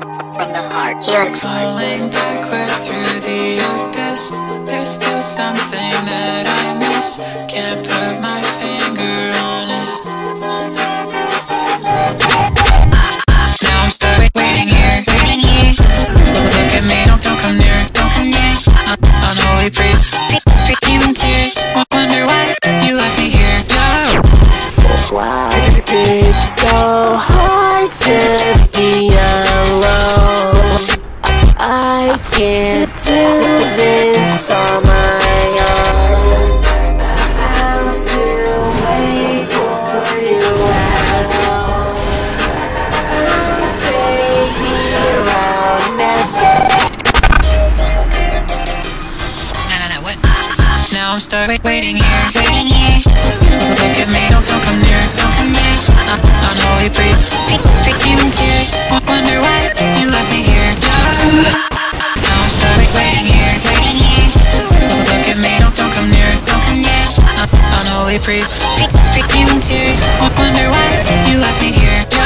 Helix. Falling backwards through the abyss. There's still something that I miss. Can't put my finger on it. Now I'm stuck waiting here. Waiting here. Look at me, don't, don't come near. Don't come near. Un- Unholy priest. Demon tears. Wonder why you left me here. No. Why is so can't do this on my own. I'll still wait for you at home. I'll stay here, I'll never. No, no, no, what? Now I'm stuck waiting here. Waiting here. priest Freaking tears, wonder why you left me here.